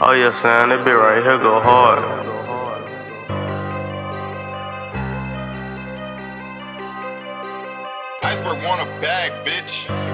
Oh yeah, son, that bit right here go hard. Iceberg want a bag, bitch.